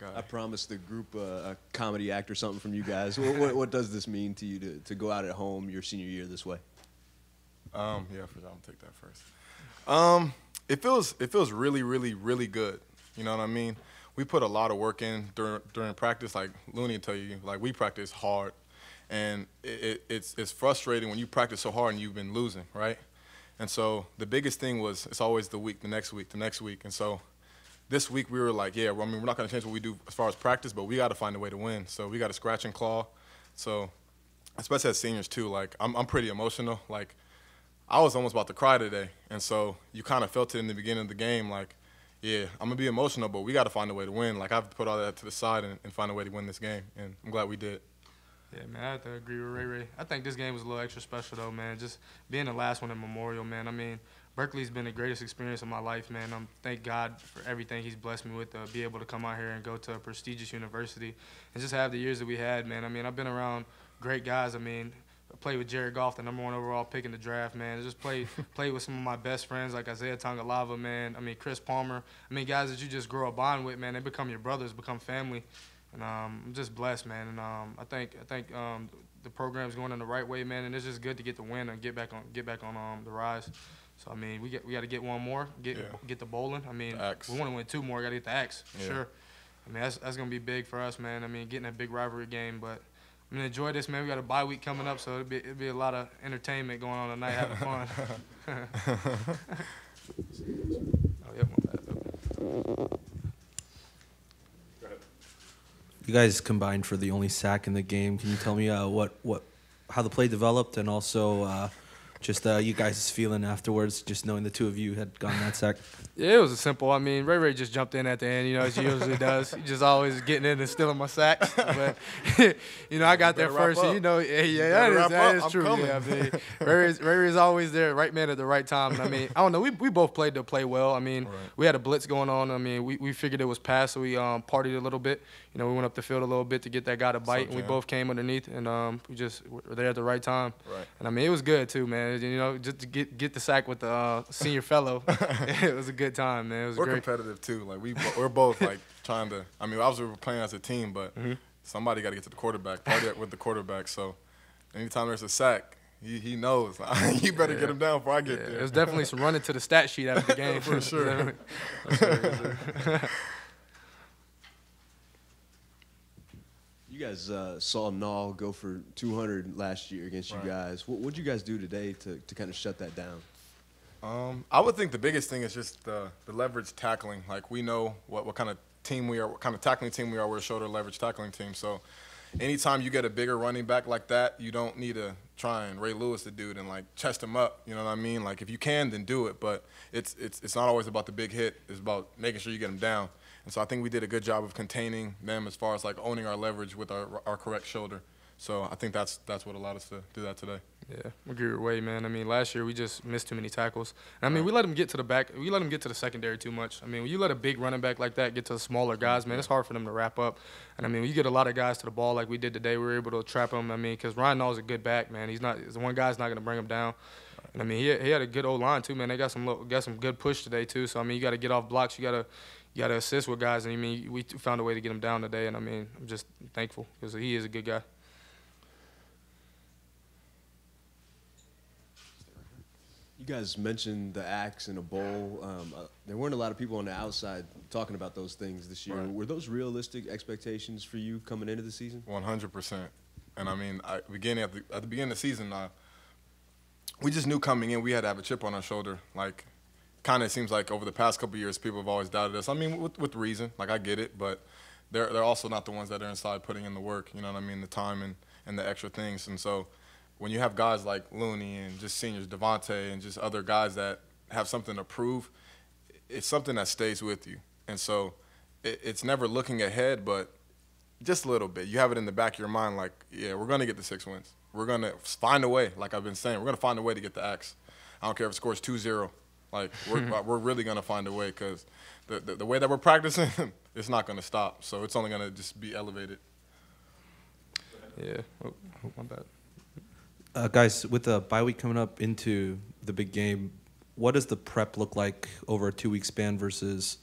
guy. I promised the group uh, a comedy act or something from you guys. what, what, what, does this mean to you to, to go out at home your senior year this way? Um, yeah, for sure. I'll take that first. Um, it feels it feels really, really, really good. You know what I mean? We put a lot of work in during during practice. Like Looney will tell you, like we practice hard, and it, it, it's it's frustrating when you practice so hard and you've been losing, right? And so the biggest thing was it's always the week, the next week, the next week, and so this week we were like, yeah, well, I mean, we're not going to change what we do as far as practice, but we got to find a way to win. So we got to scratch and claw. So, especially as seniors too, like I'm, I'm pretty emotional. Like I was almost about to cry today, and so you kind of felt it in the beginning of the game, like, yeah, I'm gonna be emotional, but we got to find a way to win. Like I have to put all that to the side and, and find a way to win this game, and I'm glad we did. Yeah, man, I have to agree with Ray Ray. I think this game was a little extra special though, man. Just being the last one in Memorial, man. I mean, Berkeley's been the greatest experience of my life, man. I'm thank God for everything He's blessed me with to be able to come out here and go to a prestigious university and just have the years that we had, man. I mean, I've been around great guys. I mean, I played with Jared Goff, the number one overall pick in the draft, man. I just played played with some of my best friends like Isaiah Tongalava, man. I mean, Chris Palmer. I mean, guys that you just grow a bond with, man. They become your brothers, become family, and um, I'm just blessed, man. And um, I think I think um, the program's going in the right way, man. And it's just good to get the win and get back on get back on um, the rise. So I mean, we get we got to get one more, get Yeah. get the bowling. I mean, Axe. we want to win two more. Got to get the Axe, Yeah. sure. I mean, that's that's gonna be big for us, man. I mean, getting a big rivalry game, but. I'm gonna enjoy this, man. We got a bye week coming up, so it'll be it'll be a lot of entertainment going on tonight, having fun. oh, yep, my bad. You guys combined for the only sack in the game. Can you tell me uh, what what how the play developed and also uh, just uh, you guys' feeling afterwards, just knowing the two of you had gotten that sack? Yeah, it was simple. I mean, Ray Ray just jumped in at the end, you know, as he usually does. He just always getting in and stealing my sacks. But, you know, I got there first. and. You know, yeah, yeah that better is, wrap that up. is I'm true. coming. Yeah, I mean, Ray Ray's, Ray Ray's always there, right man at the right time. And I mean, I don't know. We, we both played to play well. I mean, Right. we had a blitz going on. I mean, we, we figured it was pass, so we um, partied a little bit. You know, we went up the field a little bit to get that guy to bite, and we both came underneath, and um, we just were there at the right time. Right. And I mean, it was good too, man. You know, just to get get the sack with the uh, senior fellow, it was a good time, man. It was We're great. competitive too. Like we we're both like trying to. I mean, obviously we're playing as a team, but Mm-hmm. somebody got to get to the quarterback. Party with the quarterback. So anytime there's a sack, he, he knows. You better get him down before I get Yeah, there. There's definitely some running to the stat sheet after the game. For sure. Yes, sir, You guys uh, saw Nall go for 200 last year against Right. you guys. What would you guys do today to, to kind of shut that down? Um, I would think the biggest thing is just the, the leverage tackling. Like we know what, what kind of team we are, what kind of tackling team we are. We're a shoulder leverage tackling team. So anytime you get a bigger running back like that, you don't need to try and Ray Lewis the dude and like chest him up. You know what I mean? Like if you can, then do it. But it's it's it's not always about the big hit. It's about making sure you get them down. And so I think we did a good job of containing them as far as like owning our leverage with our our correct shoulder. So I think that's that's what allowed us to do that today. Yeah, we agree with Wade, man. I mean, last year we just missed too many tackles. And I mean, we let them get to the back. We let them get to the secondary too much. I mean, when you let a big running back like that get to the smaller mm-hmm. guys, man, it's hard for them to wrap up. And I mean, when you get a lot of guys to the ball like we did today, we were able to trap him. I mean, because Ryan Nall's a good back, man. He's not. The one guy's not going to bring him down. And I mean, he had, he had a good old line too, man. They got some little, got some good push today too. So I mean, you got to get off blocks. You got to got to assist with guys. And I mean, we found a way to get him down today. And I mean, I'm just thankful because he is a good guy. You guys mentioned the axe in a bowl. Um, uh, there weren't a lot of people on the outside talking about those things this year. Right. Were those realistic expectations for you coming into the season? One hundred percent. And I mean, I, beginning at the at the beginning of the season, uh, we just knew coming in we had to have a chip on our shoulder. Like, kind of seems like over the past couple years, people have always doubted us. I mean, with with reason. Like, I get it, but they're they're also not the ones that are inside putting in the work. You know what I mean? The time and and the extra things. And so, when you have guys like Looney and just seniors, Devante and just other guys that have something to prove, it's something that stays with you. And so, it, it's never looking ahead, but just a little bit. You have it in the back of your mind, like, yeah, we're gonna get the six wins. We're gonna find a way. Like I've been saying, we're gonna find a way to get the Axe. I don't care if it scores 2-0. Like we're we're really gonna find a way because the, the the way that we're practicing, it's not gonna stop. So it's only gonna just be elevated. Yeah. Oh, oh, my bad. Uh, guys, with the bye week coming up into the big game, what does the prep look like over a two week span versus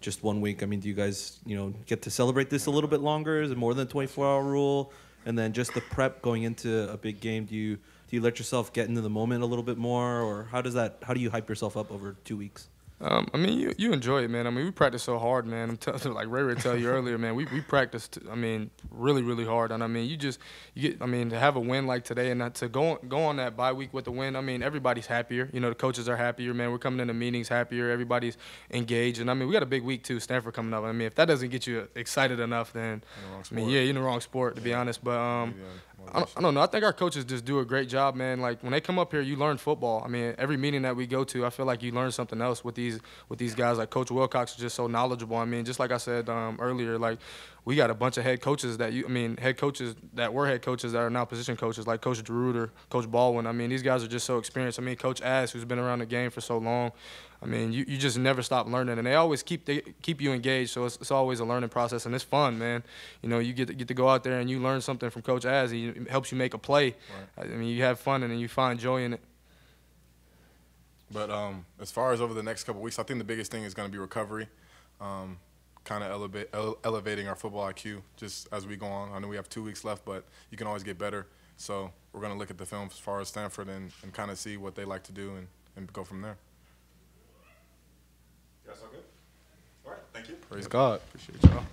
just one week. I mean, do you guys, you know, get to celebrate this a little bit longer? Is it more than a 24-hour rule? And then just the prep going into a big game. Do you do you let yourself get into the moment a little bit more, or how does that? How do you hype yourself up over two weeks? Um, I mean, you, you enjoy it, man. I mean, we practice so hard, man. I'm t- like Ray Ray tell you earlier, man. We we practiced. I mean, really really hard, and I mean, you just you get. I mean, to have a win like today, and not to go go on that bye week with the win. I mean, everybody's happier. You know, the coaches are happier, man. We're coming into meetings happier. Everybody's engaged, and I mean, we got a big week too. Stanford coming up. I mean, if that doesn't get you excited enough, then In the wrong I mean, yeah, you're in the wrong sport to be honest. But um, Yeah, I don't, I don't know. I think our coaches just do a great job, man. Like when they come up here, you learn football. I mean, every meeting that we go to, I feel like you learn something else with these with these guys. Like Coach Wilcox is just so knowledgeable. I mean, just like I said um, earlier, like we got a bunch of head coaches that you, I mean, head coaches that were head coaches that are now position coaches, like Coach Drew Coach Baldwin. I mean, these guys are just so experienced. I mean, Coach Ass, who's been around the game for so long. I mean, you, you just never stop learning, and they always keep they keep you engaged. So it's, it's always a learning process, and it's fun, man. You know, you get to, get to go out there and you learn something from Coach Az. He helps you make a play. I mean, you have fun and then you find joy in it. But um, as far as over the next couple weeks, I think the biggest thing is going to be recovery, um, kind of elevate, ele- elevating our football IQ just as we go on. I know we have two weeks left, but you can always get better. So we're going to look at the film as far as Stanford and, and kind of see what they like to do and, and go from there. You guys all good? All right, thank you. Praise God. Appreciate y'all.